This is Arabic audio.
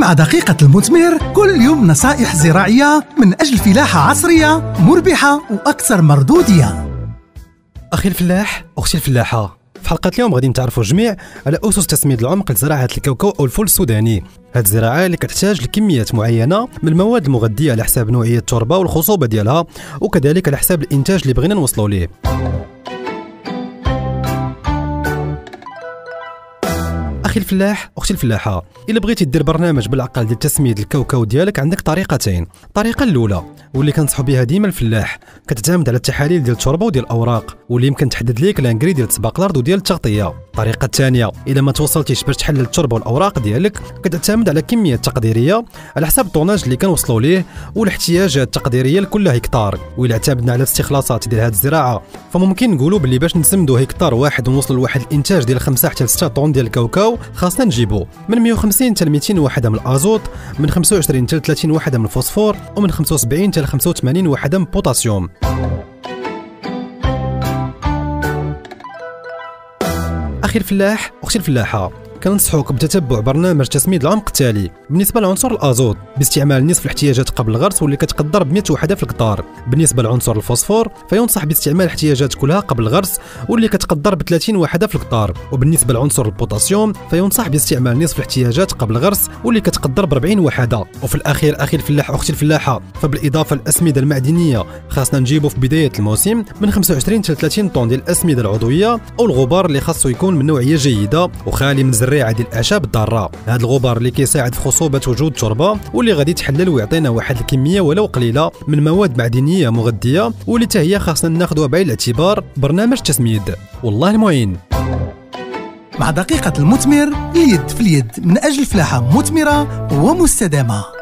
مع دقيقة المثمر كل يوم نصائح زراعية من أجل فلاحة عصرية مربحة وأكثر مردودية. أخي الفلاح أختي الفلاحة في حلقة اليوم غادي نتعرفوا جميع على أسس تسميد العمق لزراعة الكاوكاو أو الفول السوداني. هاد الزراعة اللي كتحتاج لكميات معينة من المواد المغذية على حساب نوعية التربة والخصوبة ديالها وكذلك على حساب الإنتاج اللي بغينا نوصلوا ليه. أخي الفلاح أختي الفلاحة إلا بغيتي دير برنامج بالعقل ديال تسميد الكاوكاو ديالك عندك طريقتين. الطريقة الأولى واللي كنصحوا بها ديما الفلاح كتعتمد على التحاليل ديال التربة وديال الأوراق واللي يمكن تحدد ليك ال engrais ديال سباق الأرض وديال التغطية. الطريقة الثانية اذا ما توصلتيش باش تحلل التربة والأوراق ديالك كتعتمد على كمية تقديرية على حسب ال tonnage اللي كنوصلوا ليه والاحتياجات التقديرية لكل هكتار. وإلا اعتمدنا على الاستخلاصات ديال هذه الزراعة فممكن نقولوا باللي باش نسمدوا هكتار واحد ونوصلوا لواحد الإنتاج ديال 5 حتى 6 طن ديال الكاوكاو خاصنا نجيبوا من 150 حتى 200 وحدة من الازوت من 25 حتى 30 وحدة من الفوسفور ومن 75 حتى 85 وحدة من البوتاسيوم أخي الفلاح أختي الفلاحة كننصحوك بتتبع برنامج تسميد العمق التالي بالنسبة لعنصر الازوت باستعمال نصف الاحتياجات قبل الغرس واللي كتقدر ب 100 وحدة في الهكتار. بالنسبة لعنصر الفوسفور فينصح باستعمال الاحتياجات كلها قبل الغرس واللي كتقدر ب 30 وحدة في الهكتار. وبالنسبة لعنصر البوتاسيوم فينصح باستعمال نصف الاحتياجات قبل الغرس واللي كتقدر ب 40 وحدة. وفي الأخير أخي الفلاح أختي الفلاحة. فبالإضافة للأسمدة المعدنية خاصنا نجيبو في بداية الموسم من 25 حتى 30 طن ديال الأسمدة العضوية أو الغبار اللي خاصو يكون من نوعية جيدة وخالي من الزريعه ديال الأعشاب الضارة. هذا الغبار اللي كيساعد في خصوبة وجود التربه واللي غادي يتحلل ويعطينا واحد الكمية ولو قليلة من مواد معدنية مغذية واللي حتى هي خاصنا ناخذها بعين الاعتبار برنامج تسميد. والله المعين. مع دقيقة المثمر اليد في اليد من أجل فلاحة مثمرة ومستدامة.